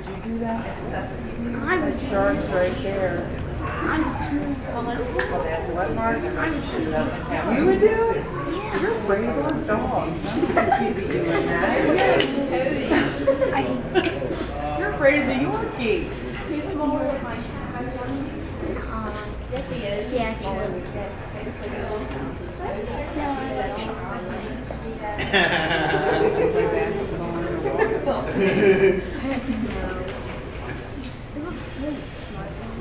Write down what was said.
Would you do that? I would. Shark's right there. I'm. Well, that's what Mark, she doesn't have. You would do it? You're afraid of our dogs. I'm confused doing that. You're afraid of the Yorkie. He's smaller than my. Yes, he is. Yeah, true. No, I like oh, sharks. slightly.